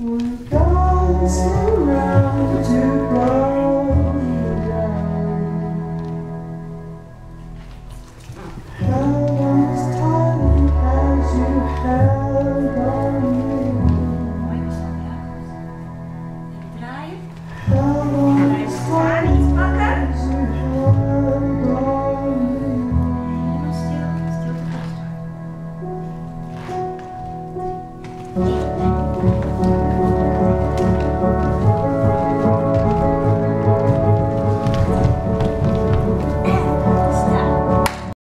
One,